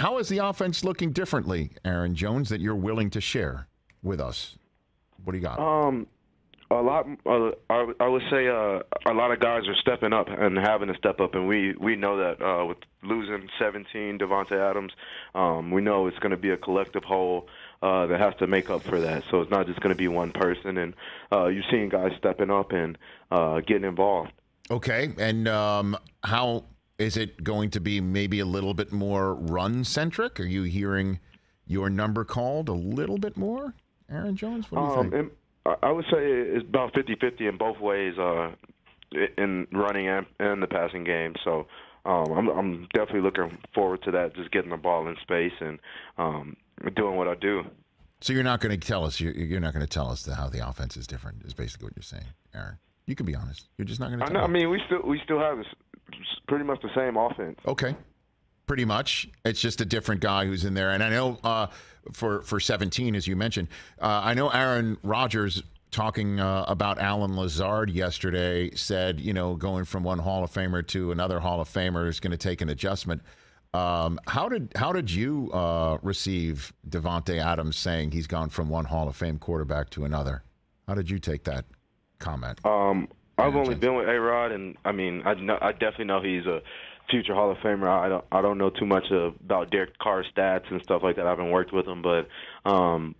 how is the offense looking differently, Aaron Jones, that you're willing to share with us? What do you got? Um, a lot. Uh, I, I would say uh, a lot of guys are stepping up and having to step up, and we we know that uh, with losing 17 Davante Adams, um, we know it's going to be a collective whole uh, that has to make up for that. So it's not just going to be one person, and uh, you're seeing guys stepping up and uh, getting involved. Okay, and um, how is it going to be? Maybe a little bit more run centric. Are you hearing your number called a little bit more, Aaron Jones? What do you Um, think? I would say it's about 50-50 in both ways, uh, in running and, and the passing game. So um, I'm, I'm definitely looking forward to that. Just getting the ball in space and um, doing what I do. So you're not going to tell us. You're, you're not going to tell us the, how the offense is different. Is basically what you're saying, Aaron. You can be honest. You're just not going to. I, tell know, I mean, we still we still have this, pretty much the same offense. Okay, pretty much. It's just a different guy who's in there. And I know uh, for for 17, as you mentioned, uh, I know Aaron Rodgers talking uh, about Allen Lazard yesterday said, you know, going from one Hall of Famer to another Hall of Famer is going to take an adjustment. Um, how did how did you uh, receive Davante Adams saying he's gone from one Hall of Fame quarterback to another? How did you take that comment? Um, I've only been with A Rod, and I mean, I know, I definitely know he's a future Hall of Famer. I don't I don't know too much about Derek Carr's stats and stuff like that. I haven't worked with him, but um,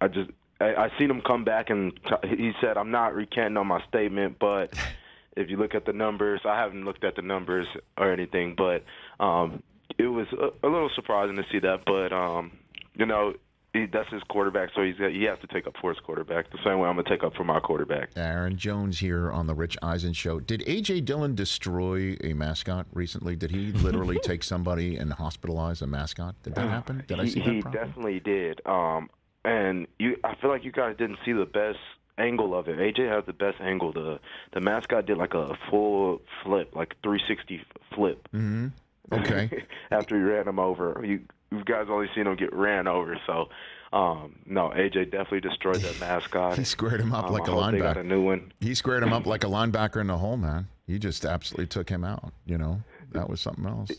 I just I, I seen him come back and t- he said, "I'm not recanting on my statement, but." If you look at the numbers, I haven't looked at the numbers or anything, but um, it was a, a little surprising to see that. But um, you know, he, that's his quarterback, so he's he has to take up for his quarterback the same way I'm gonna take up for my quarterback. Aaron Jones here on the Rich Eisen show. Did AJ Dillon destroy a mascot recently? Did he literally take somebody and hospitalize a mascot? Did that happen? Did I he, see he that? properly? definitely did. Um, and you, I feel like you guys didn't see the best angle of it. AJ had the best angle. The the mascot did like a full flip, like 360 flip. Mm-hmm. Okay. after he ran him over, you you guys only seen him get ran over. So, um, no, AJ definitely destroyed that mascot. He squared him up Um, like I a They got a linebacker. new one. He squared him up like a linebacker in the hole, man. He just absolutely took him out. You know, that was something else.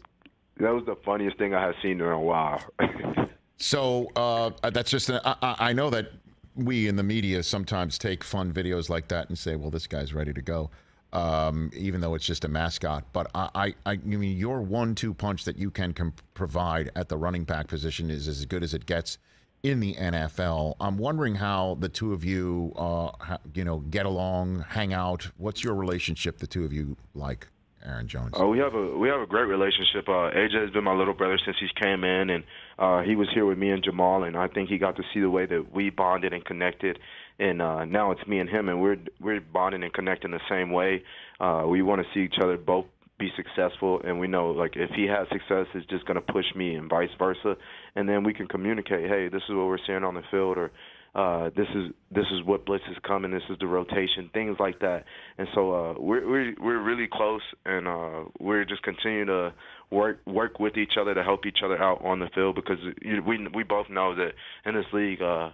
That was the funniest thing I had seen in a while. So uh, that's just, an, I, I I know that we in the media sometimes take fun videos like that and say, well, this guy's ready to go, um, even though it's just a mascot. But I, I, I mean, your one two punch that you can com- provide at the running back position is as good as it gets in the NFL. I'm wondering how the two of you, uh, you know, get along, hang out. What's your relationship, the two of you, like, Aaron Jones? Oh, we have a we have a great relationship. Uh, AJ has been my little brother since he came in, and uh, he was here with me and Jamal, and I think he got to see the way that we bonded and connected. And uh, now it's me and him, and we're we're bonding and connecting the same way. Uh, we want to see each other both be successful, and we know like if he has success, it's just going to push me, and vice versa. And then we can communicate, hey, this is what we're seeing on the field, or uh, this is this is what blitz is coming, this is the rotation, things like that. And so uh, we're we're we're really close, and uh, we're just continue to work work with each other to help each other out on the field because we we both know that in this league, uh,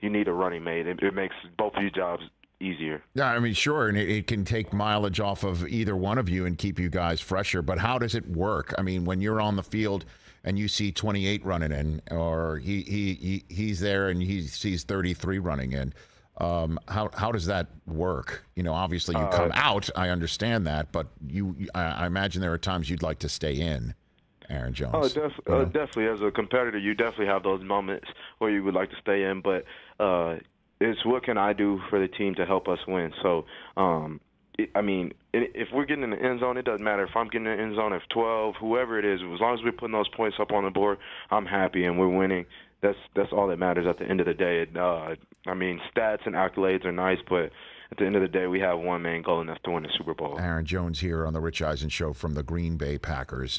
you need a running mate. It, it makes both of your jobs easier. Yeah, I mean, sure, and it, it can take mileage off of either one of you and keep you guys fresher. But how does it work? I mean, when you're on the field and you see 28 running in, or he he, he he's there and he sees 33 running in, um, how how does that work? You know, obviously you come out. I understand that, but you, I, I imagine there are times you'd like to stay in, Aaron Jones. Oh, def- uh, definitely. As a competitor, you definitely have those moments where you would like to stay in, but uh, it's what can I do for the team to help us win. So, um, it, I mean, if we're getting in the end zone, it doesn't matter if I'm getting in the end zone, if 12, whoever it is, as long as we're putting those points up on the board, I'm happy and we're winning. That's that's all that matters at the end of the day. Uh, I mean, stats and accolades are nice, but at the end of the day, we have one main goal, and that's to win the Super Bowl. Aaron Jones here on the Rich Eisen Show from the Green Bay Packers.